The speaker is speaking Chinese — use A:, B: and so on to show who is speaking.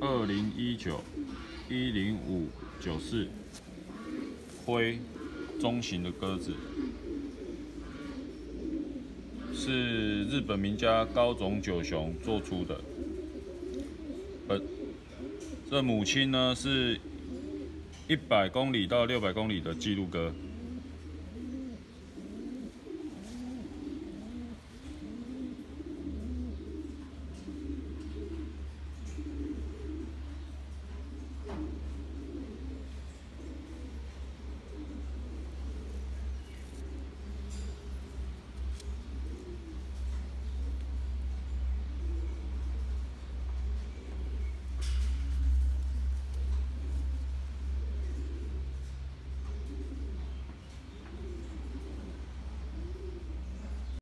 A: 二零一九一零五九四灰中型的鸽子，是日本名家高冢九雄做出的。本这母亲呢是一百公里到六百公里的记录鸽。